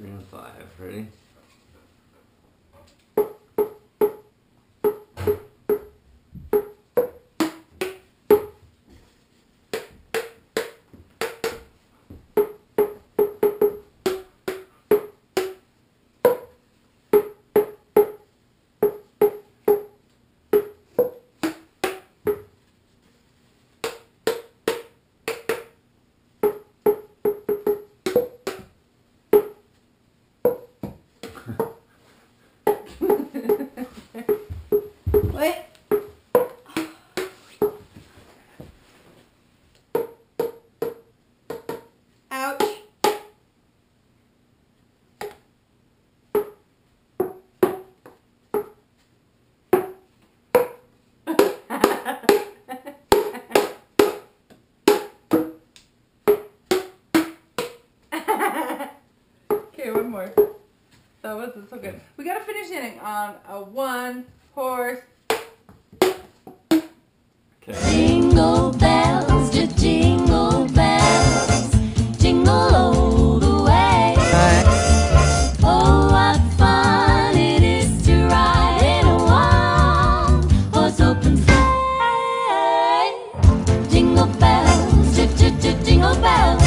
Three and five. Ready? horse. So this is so good. We gotta finish inning on a one horse. Okay. Jingle bells, jingle bells, jingle all the way. Oh, what fun it is to ride in a one horse open sleigh. Jingle bells, jingle bells.